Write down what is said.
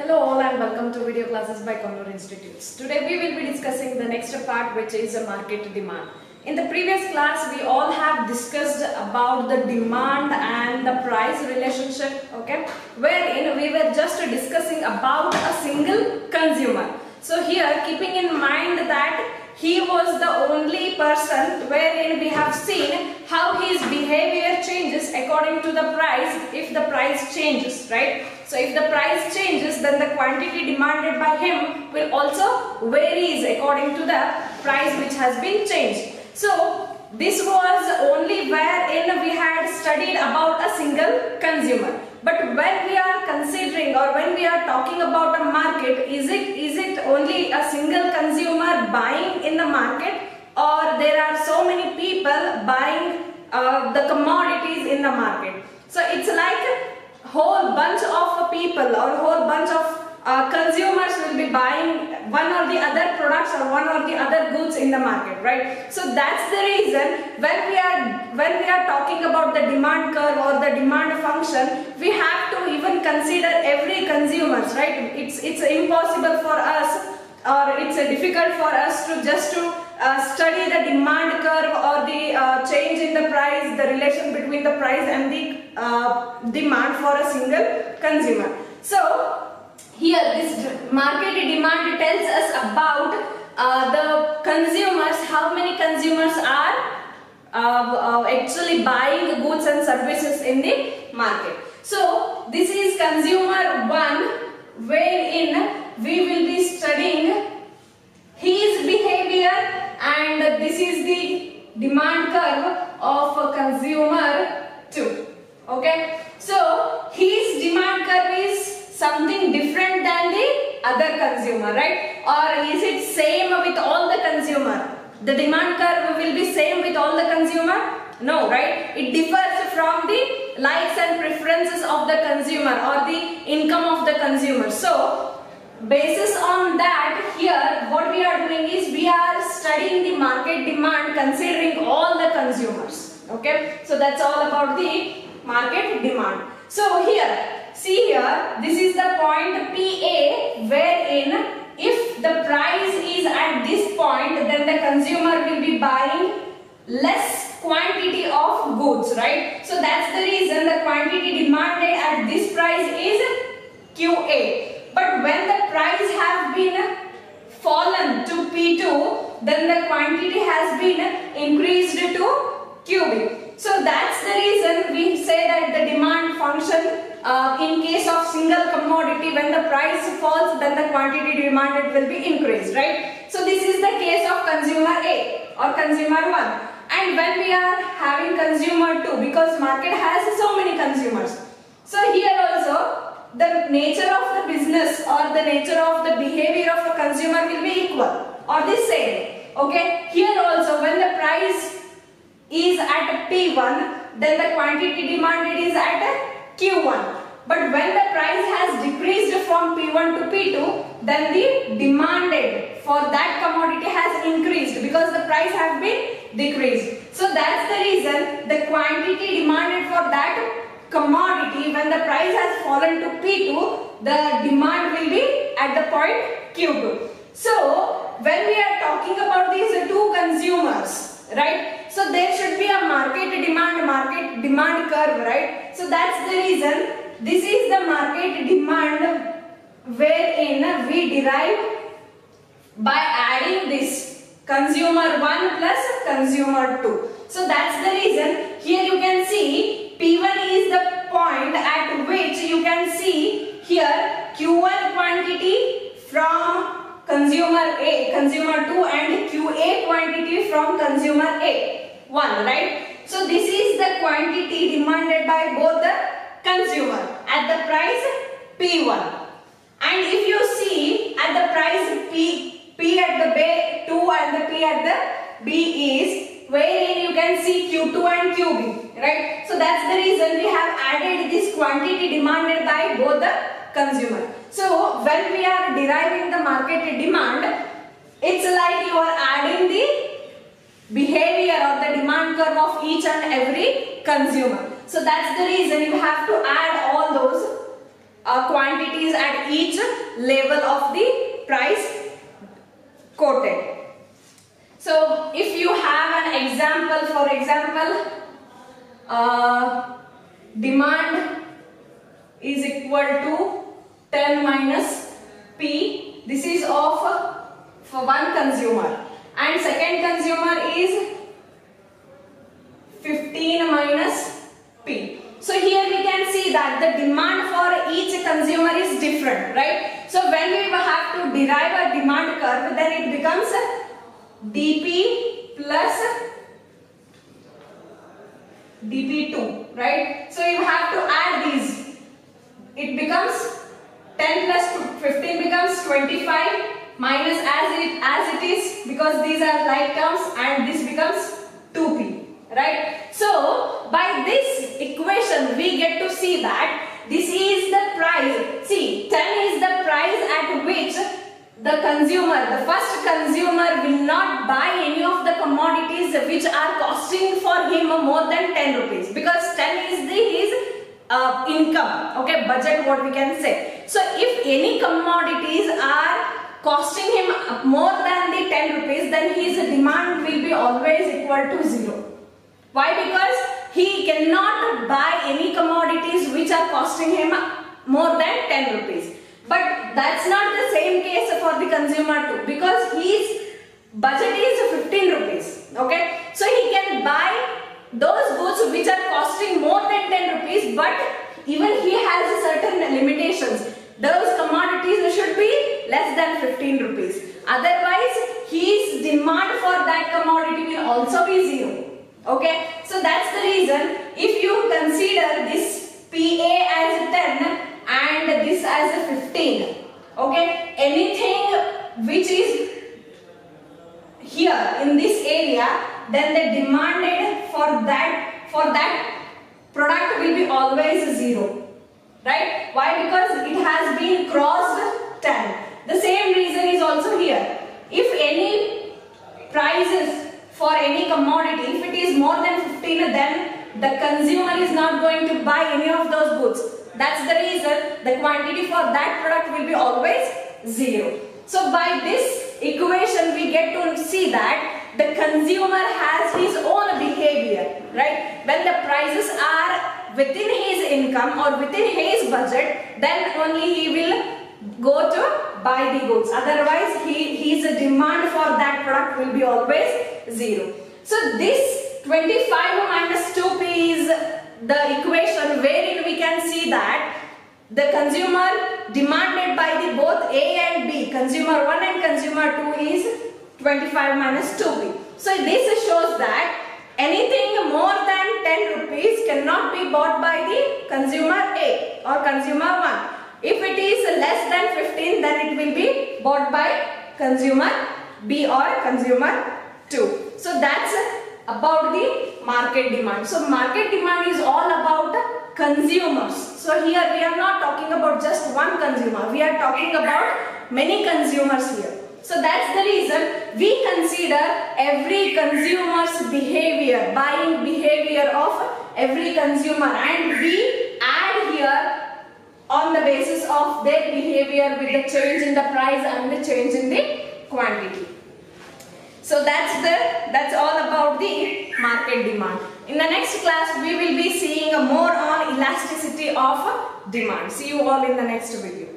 Hello all and welcome to video classes by Konnur Institutes. Today we will be discussing the next part which is a market demand. In the previous class we all have discussed about the demand and the price relationship okay wherein we were just discussing about a single consumer. So here keeping in mind that he was the only person wherein we have seen how his behavior changes according to the price if the price changes right? So if the price changes then the quantity demanded by him will also varies according to the price which has been changed. So this was only wherein we had studied about a single consumer. But when we are considering or when we are talking about a market, is it is it only a single consumer buying in the market or there are so many people buying uh, the commodities in the market? So it's like a whole bunch of people or whole bunch of uh, consumers will be buying one or the other products or one or the other goods in the market right so that's the reason when we are when we are talking about the demand curve or the demand function we have to even consider every consumers right it's it's impossible for us or it's difficult for us to just to uh, study the demand curve or the uh, change in the price the relation between the price and the uh, demand for a single consumer so here this market demand tells us about uh, the consumers, how many consumers are uh, actually buying goods and services in the market. So this is consumer 1 wherein we will be studying and this is the demand curve of a consumer 2. Okay. So his demand curve is something different than the other consumer, right? Or is it same with all the consumer? The demand curve will be same with all the consumer? No, right? It differs from the likes and preferences of the consumer or the income of the consumer. So, basis on that here what we are doing is we are studying the market demand considering all the consumers. Okay? So, that's all about the market demand. So, here See here, this is the point PA wherein if the price is at this point then the consumer will be buying less quantity of goods, right? So that's the reason the quantity demanded at this price is QA. But when the price has been fallen to P2, then the quantity has been increased to QB. So that's the reason we say that the demand function uh, in case of single commodity when the price falls then the quantity demanded will be increased right? So this is the case of consumer A or consumer 1 and when we are having consumer 2 because market has so many consumers. So here also the nature of the business or the nature of the behavior of a consumer will be equal or the same okay here also when the price is at P1 then the quantity demanded is at Q1. But when the price has decreased from P1 to P2, then the demanded for that commodity has increased because the price has been decreased. So that's the reason the quantity demanded for that commodity when the price has fallen to P2, the demand will be at the point Q2. So when we are talking about these two consumers, right? So there should be a market demand, market demand curve, right? So that's the reason this is the market demand wherein we derive by adding this consumer 1 plus consumer 2. So that's the reason here you can see P1 is the point at which you can see here Q1 quantity from consumer A, consumer 2 and QA quantity from consumer A, 1, right? So this is the quantity demanded by both the consumer at the price P1. And if you see at the price P, P at the B2 and the P at the B is wherein you can see Q2 and QB, right? So that's the reason we have added this quantity demanded by both the consumer. So when we are deriving the market demand, it's like you are adding the behavior or the demand curve of each and every consumer. So that's the reason you have to add all those uh, quantities at each level of the price quoted. So if you have example, for example, uh, demand is equal to 10 minus P. This is of for one consumer and second consumer is 15 minus P. So here we can see that the demand for each consumer is different, right? So when we have to derive a demand curve, then it becomes dP plus dP2, right? So you have to add these. It becomes 10 plus 15 becomes 25 minus as it as it is because these are like terms and this becomes 2p right so by this equation we get to see that this is the price see 10 is the price at which the consumer the first consumer will not buy any of the commodities which are costing for him more than 10 rupees because 10 is the his uh, income okay budget what we can say so if any commodities are costing him more than the 10 rupees then his demand will be always equal to zero why? Because he cannot buy any commodities which are costing him more than 10 rupees. But that's not the same case for the consumer two because his budget is 15 rupees. Okay. So he can buy those goods which are costing more than 10 rupees but even he has certain limitations. Those commodities should be less than 15 rupees. Otherwise his demand for that commodity will also be zero. Okay, so that's the reason if you consider this PA as 10 and this as 15. Okay, anything which is here in this area then the demanded for that for that product will be always zero right why because it has been crossed 10 the same reason is also here if any prices for any commodity, if it is more than 15, then the consumer is not going to buy any of those goods. That's the reason the quantity for that product will be always zero. So by this equation, we get to see that the consumer has his own behavior, right? When the prices are within his income or within his budget, then only he will go to buy the goods. Otherwise, he, his demand for that product will be always 0. So this 25 minus 2p is the equation wherein we can see that the consumer demanded by the both A and B, consumer 1 and consumer 2 is 25 minus 2B. So this shows that anything more than 10 rupees cannot be bought by the consumer A or consumer 1. If it is less than 15 then it will be bought by consumer B or consumer 2. So that's about the market demand. So market demand is all about consumers. So here we are not talking about just one consumer. We are talking about many consumers here. So that's the reason we consider every consumer's behavior, buying behavior of every consumer and we add here on the basis of their behavior with the change in the price and the change in the quantity. So that's the that's all about the market demand. In the next class we will be seeing more on elasticity of demand. See you all in the next video.